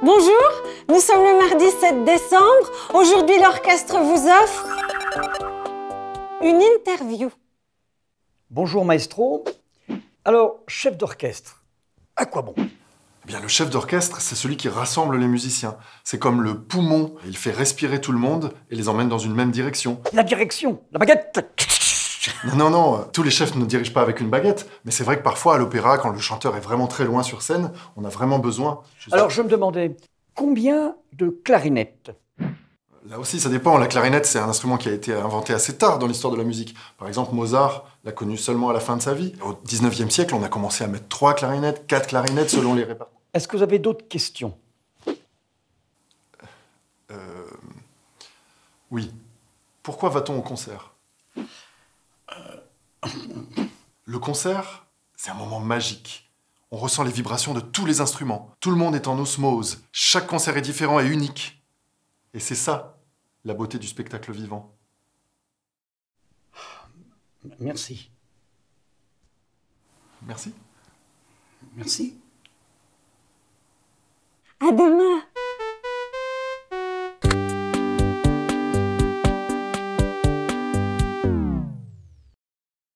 Bonjour, nous sommes le mardi 7 décembre. Aujourd'hui, l'orchestre vous offre une interview. Bonjour maestro. Alors, chef d'orchestre, à quoi bon? Eh bien, le chef d'orchestre, c'est celui qui rassemble les musiciens. C'est comme le poumon. Il fait respirer tout le monde et les emmène dans une même direction. La direction, la baguette Non, non, non, tous les chefs ne dirigent pas avec une baguette. Mais c'est vrai que parfois, à l'opéra, quand le chanteur est vraiment très loin sur scène, on a vraiment besoin. je Alors, je me demandais, combien de clarinettes? Là aussi, ça dépend. La clarinette, c'est un instrument qui a été inventé assez tard dans l'histoire de la musique. Par exemple, Mozart l'a connu seulement à la fin de sa vie. Au 19e siècle, on a commencé à mettre trois clarinettes, quatre clarinettes selon les réparties. Est-ce que vous avez d'autres questions? Oui. Pourquoi va-t-on au concert? Le concert, c'est un moment magique. On ressent les vibrations de tous les instruments. Tout le monde est en osmose. Chaque concert est différent et unique. Et c'est ça, la beauté du spectacle vivant. Merci. Merci. Merci. À demain.